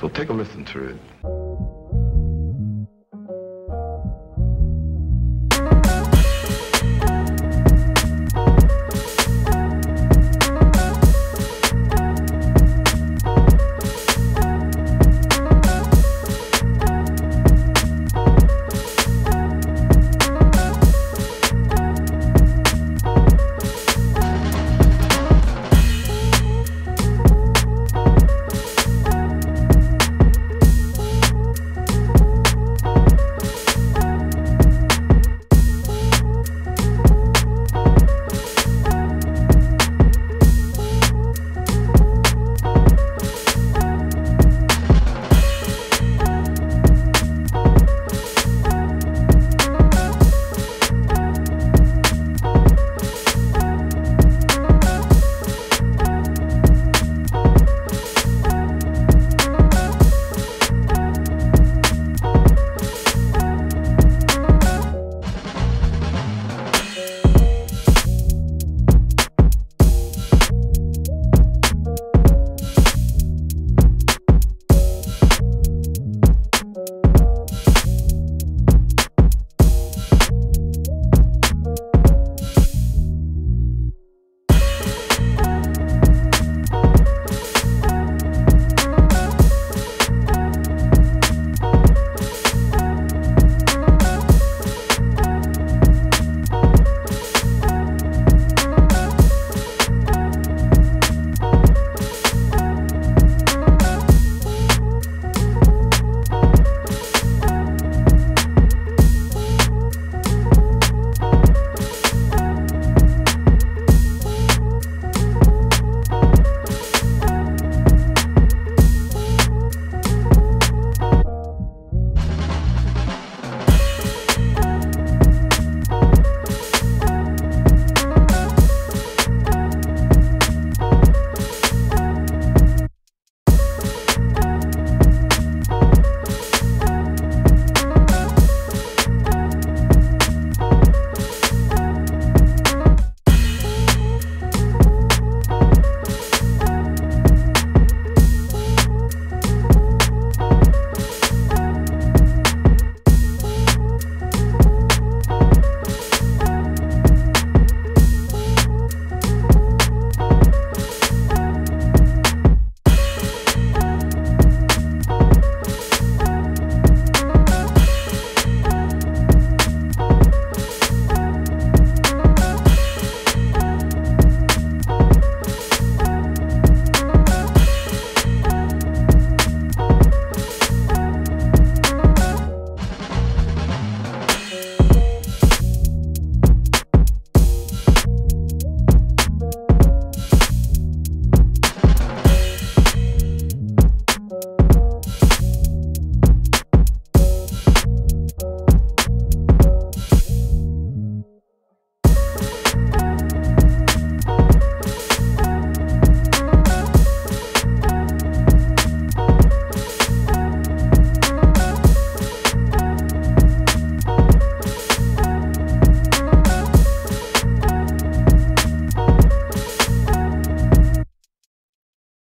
So take a listen to it.